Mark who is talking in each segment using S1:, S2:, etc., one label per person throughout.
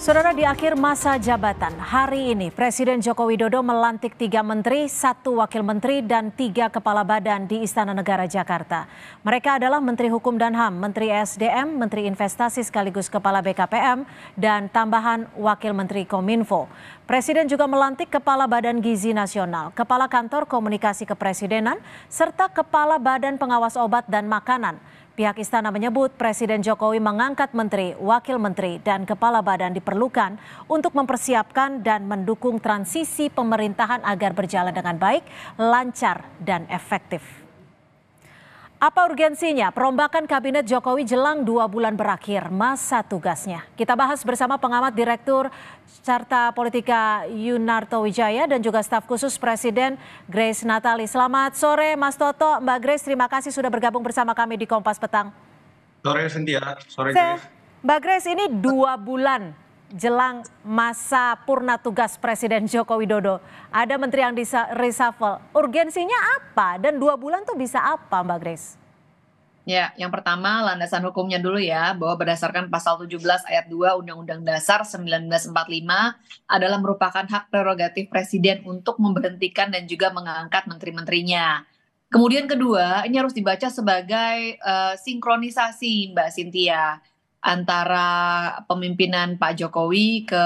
S1: Saudara di akhir masa jabatan, hari ini Presiden Joko Widodo melantik tiga menteri, satu wakil menteri, dan tiga kepala badan di Istana Negara Jakarta. Mereka adalah Menteri Hukum dan HAM, Menteri SDM, Menteri Investasi sekaligus Kepala BKPM, dan tambahan Wakil Menteri Kominfo. Presiden juga melantik Kepala Badan Gizi Nasional, Kepala Kantor Komunikasi Kepresidenan, serta Kepala Badan Pengawas Obat dan Makanan. Pihak istana menyebut Presiden Jokowi mengangkat menteri, wakil menteri, dan kepala badan diperlukan untuk mempersiapkan dan mendukung transisi pemerintahan agar berjalan dengan baik, lancar, dan efektif. Apa urgensinya perombakan kabinet Jokowi jelang dua bulan berakhir masa tugasnya? Kita bahas bersama pengamat Direktur Carta Politika Yunarto Wijaya dan juga staf khusus Presiden Grace Natali. Selamat sore Mas Toto, Mbak Grace terima kasih sudah bergabung bersama kami di Kompas Petang.
S2: Sore Cynthia, sore Grace.
S1: Mbak Grace ini dua bulan jelang masa purna tugas Presiden Joko Widodo. Ada menteri yang reshuffle. Urgensinya apa dan dua bulan tuh bisa apa Mbak Grace?
S3: Ya, yang pertama landasan hukumnya dulu ya, bahwa berdasarkan pasal 17 ayat 2 Undang-Undang Dasar 1945 adalah merupakan hak prerogatif Presiden untuk memberhentikan dan juga mengangkat menteri-menterinya. Kemudian kedua, ini harus dibaca sebagai uh, sinkronisasi Mbak Cynthia antara pemimpinan Pak Jokowi ke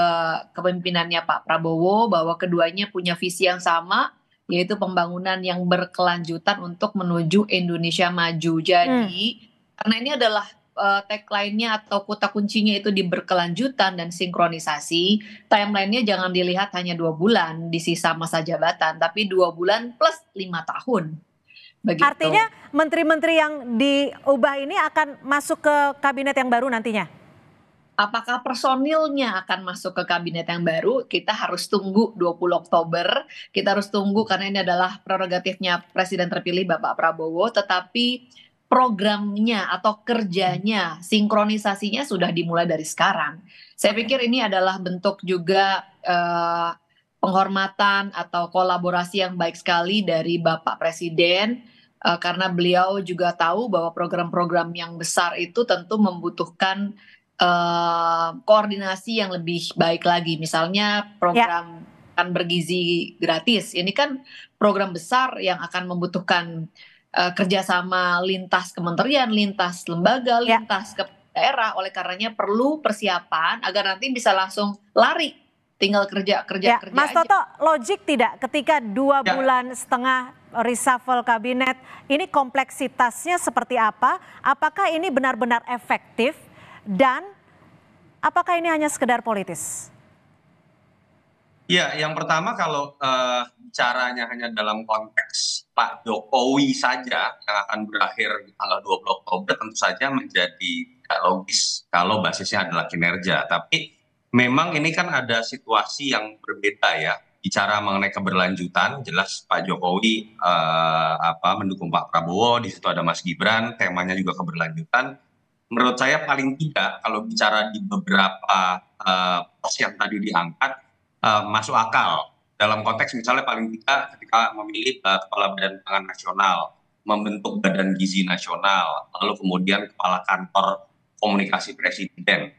S3: kepemimpinannya Pak Prabowo bahwa keduanya punya visi yang sama yaitu pembangunan yang berkelanjutan untuk menuju Indonesia maju. Jadi hmm. karena ini adalah uh, tagline-nya atau kota kuncinya itu di berkelanjutan dan sinkronisasi, timelinenya jangan dilihat hanya dua bulan di sisa masa jabatan, tapi dua bulan plus lima tahun.
S1: Begitu. Artinya menteri-menteri yang diubah ini akan masuk ke kabinet yang baru nantinya?
S3: Apakah personilnya akan masuk ke kabinet yang baru? Kita harus tunggu 20 Oktober. Kita harus tunggu karena ini adalah prerogatifnya Presiden terpilih Bapak Prabowo. Tetapi programnya atau kerjanya, sinkronisasinya sudah dimulai dari sekarang. Saya pikir ini adalah bentuk juga uh, penghormatan atau kolaborasi yang baik sekali dari Bapak Presiden uh, karena beliau juga tahu bahwa program-program yang besar itu tentu membutuhkan uh, koordinasi yang lebih baik lagi. Misalnya program ya. kan bergizi gratis. Ini kan program besar yang akan membutuhkan uh, kerjasama lintas kementerian, lintas lembaga, ya. lintas ke daerah. Oleh karenanya perlu persiapan agar nanti bisa langsung lari tinggal kerja kerja
S1: ya,
S3: kerja
S1: Mas Toto logik tidak ketika dua ya. bulan setengah reshuffle kabinet ini kompleksitasnya seperti apa? Apakah ini benar-benar efektif dan apakah ini hanya sekedar politis?
S2: Ya, yang pertama kalau uh, bicaranya hanya dalam konteks Pak Jokowi saja yang akan berakhir di tanggal 20 Oktober tentu saja menjadi tidak logis kalau basisnya adalah kinerja. Tapi memang ini kan ada situasi yang berbeda ya. Bicara mengenai keberlanjutan jelas Pak Jokowi uh, apa mendukung Pak Prabowo di situ ada Mas Gibran temanya juga keberlanjutan. Menurut saya paling tidak kalau bicara di beberapa uh, pos yang tadi diangkat uh, masuk akal. Dalam konteks misalnya paling tidak ketika memilih uh, kepala badan pangan nasional membentuk badan gizi nasional lalu kemudian kepala kantor komunikasi presiden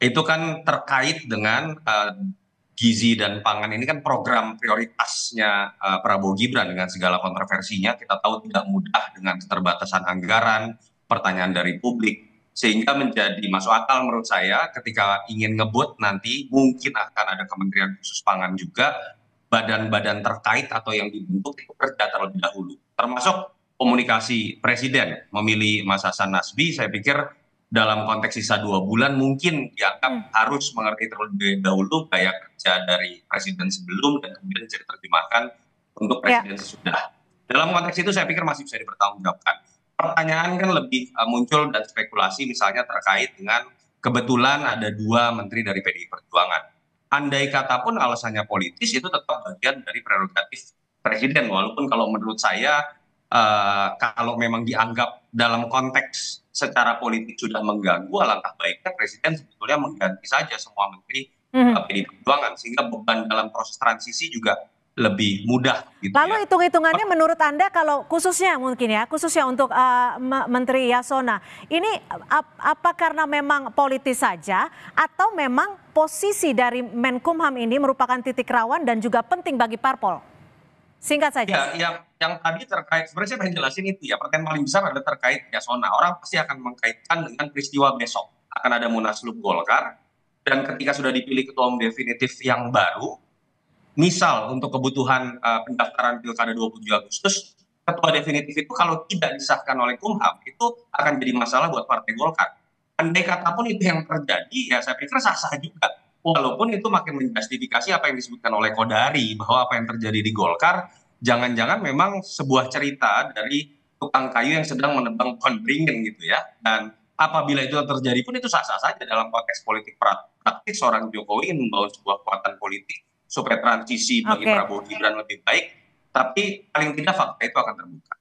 S2: itu kan terkait dengan uh, gizi dan pangan ini kan program prioritasnya uh, Prabowo Gibran dengan segala kontroversinya. Kita tahu tidak mudah dengan keterbatasan anggaran pertanyaan dari publik. Sehingga menjadi masuk akal menurut saya ketika ingin ngebut nanti mungkin akan ada kementerian khusus pangan juga. Badan-badan terkait atau yang dibentuk itu kerja terlebih dahulu. Termasuk komunikasi presiden memilih Mas Hasan Nasbi saya pikir dalam konteks sisa dua bulan mungkin dianggap hmm. harus mengerti terlebih dahulu gaya kerja dari presiden sebelum dan kemudian bisa diterjemahkan untuk ya. presiden ya. sesudah. Dalam konteks itu saya pikir masih bisa dipertanggungjawabkan. Pertanyaan kan lebih uh, muncul dan spekulasi misalnya terkait dengan kebetulan ada dua menteri dari PDI Perjuangan. Andai kata pun alasannya politis itu tetap bagian dari prerogatif presiden walaupun kalau menurut saya uh, kalau memang dianggap dalam konteks secara politik sudah mengganggu alangkah baiknya presiden sebetulnya mengganti saja semua menteri mm -hmm. PDI Perjuangan sehingga beban dalam proses transisi juga lebih mudah.
S1: Gitu Lalu ya. hitung-hitungannya menurut Anda kalau khususnya mungkin ya, khususnya untuk uh, Menteri Yasona, ini ap apa karena memang politis saja atau memang posisi dari Menkumham ini merupakan titik rawan dan juga penting bagi parpol? Singkat saja.
S2: Ya, yang yang tadi terkait sebenarnya saya pengen jelasin itu ya. Pertanyaan paling besar adalah terkait Yasona. Orang pasti akan mengkaitkan dengan peristiwa besok akan ada munaslup Golkar dan ketika sudah dipilih ketua umum definitif yang baru, misal untuk kebutuhan uh, pendaftaran pilkada 27 Agustus, ketua definitif itu kalau tidak disahkan oleh Kumham itu akan jadi masalah buat Partai Golkar. Andai kata pun itu yang terjadi, ya saya pikir sah-sah juga. Walaupun itu makin menjustifikasi apa yang disebutkan oleh Kodari, bahwa apa yang terjadi di Golkar, jangan-jangan memang sebuah cerita dari tukang kayu yang sedang menebang pohon beringin gitu ya. Dan apabila itu terjadi pun itu sah-sah saja dalam konteks politik praktis seorang Jokowi ingin membangun sebuah kekuatan politik supaya transisi bagi okay. Prabowo Gibran lebih baik, tapi paling tidak fakta itu akan terbuka.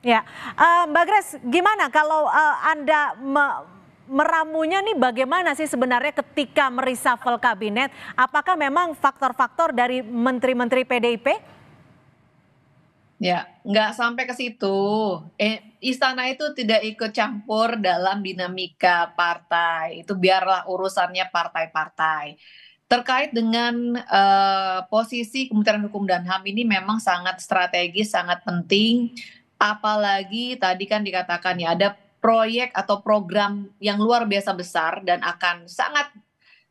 S1: Ya, uh, Mbak Grace, gimana kalau uh, Anda me meramunya nih bagaimana sih sebenarnya ketika merisafel kabinet? Apakah memang faktor-faktor dari menteri-menteri PDIP?
S3: Ya, nggak sampai ke situ. Eh, istana itu tidak ikut campur dalam dinamika partai. Itu biarlah urusannya partai-partai terkait dengan uh, posisi Kementerian Hukum dan HAM ini memang sangat strategis, sangat penting. Apalagi tadi kan dikatakan ya ada proyek atau program yang luar biasa besar dan akan sangat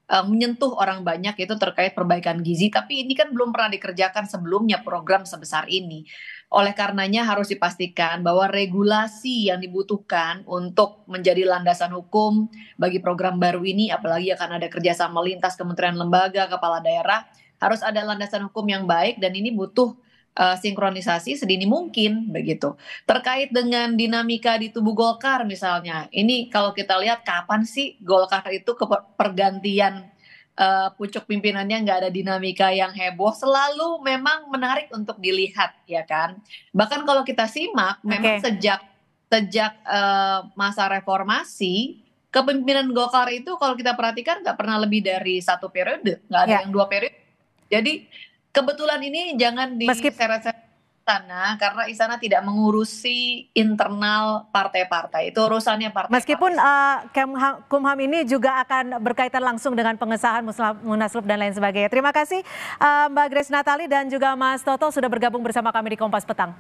S3: uh, menyentuh orang banyak itu terkait perbaikan gizi. Tapi ini kan belum pernah dikerjakan sebelumnya program sebesar ini. Oleh karenanya harus dipastikan bahwa regulasi yang dibutuhkan untuk menjadi landasan hukum bagi program baru ini, apalagi akan ada kerjasama lintas kementerian lembaga, kepala daerah, harus ada landasan hukum yang baik dan ini butuh uh, sinkronisasi sedini mungkin begitu. Terkait dengan dinamika di tubuh Golkar misalnya, ini kalau kita lihat kapan sih Golkar itu ke pergantian uh, pucuk pimpinannya nggak ada dinamika yang heboh selalu memang menarik untuk dilihat ya kan bahkan kalau kita simak okay. memang sejak sejak uh, masa reformasi kepemimpinan Golkar itu kalau kita perhatikan nggak pernah lebih dari satu periode nggak ada yeah. yang dua periode jadi kebetulan ini jangan di Meskipun istana karena istana tidak mengurusi internal partai-partai. Itu urusannya partai.
S1: Meskipun uh, Kumham ini juga akan berkaitan langsung dengan pengesahan Munaslup dan lain sebagainya. Terima kasih uh, Mbak Grace Natali dan juga Mas Toto sudah bergabung bersama kami di Kompas Petang.